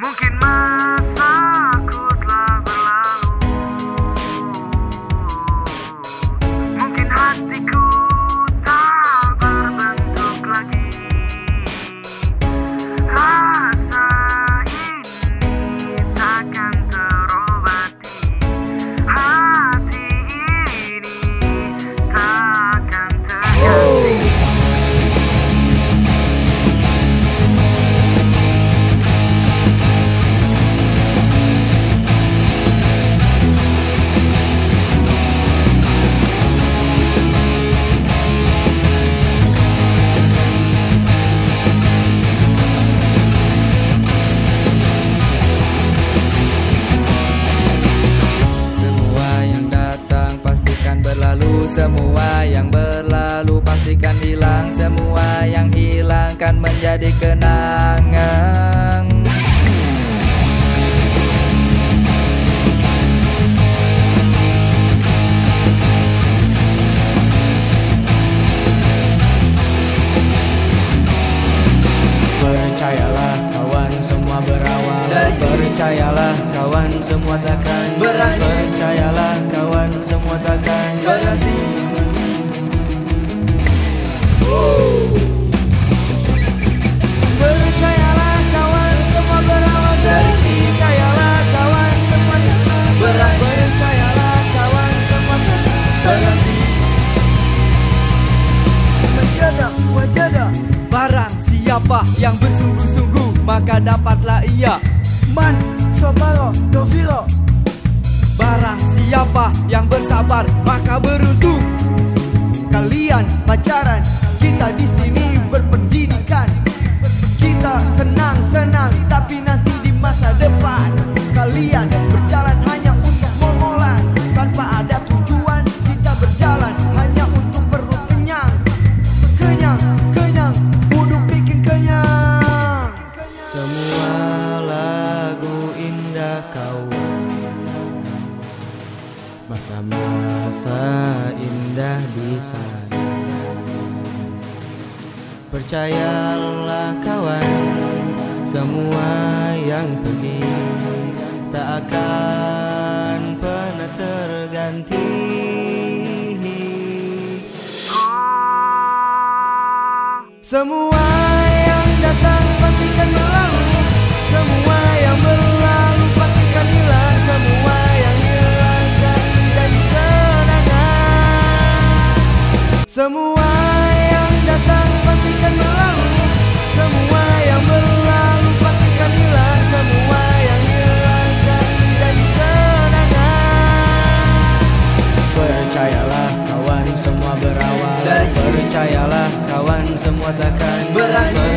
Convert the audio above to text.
Mungkin masaku Semua yang berlalu pastikan hilang. Semua yang hilang kan menjadi kenangan. Percayalah kawan semua berawal. Percayalah kawan semua takkan Berakhir. Bersungguh-sungguh Maka dapatlah ia. Man, Sobaro, Doviro Barang siapa yang bersabar Maka beruntung. Kalian pacaran Kita di sini Masa-masa indah di sana. Percayalah kawan Semua yang pergi Tak akan pernah terganti. Semua yang datang pastikan berlalu semua takkan berakhir